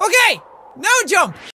Okay, now jump.